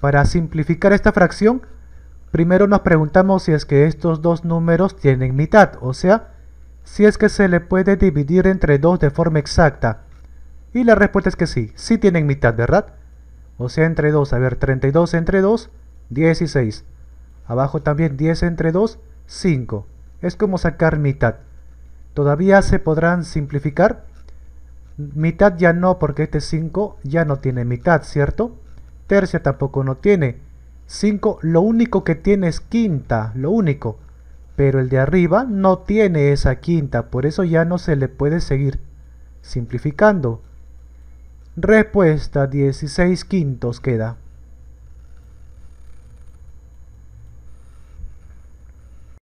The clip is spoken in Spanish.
Para simplificar esta fracción, primero nos preguntamos si es que estos dos números tienen mitad, o sea, si es que se le puede dividir entre dos de forma exacta. Y la respuesta es que sí, sí tienen mitad, ¿verdad? O sea, entre 2, a ver, 32 entre 2, 16. Abajo también 10 entre 2, 5. Es como sacar mitad. ¿Todavía se podrán simplificar? Mitad ya no, porque este 5 ya no tiene mitad, ¿cierto? Tercia tampoco no tiene. 5 lo único que tiene es quinta, lo único. Pero el de arriba no tiene esa quinta, por eso ya no se le puede seguir simplificando. Respuesta 16 quintos queda.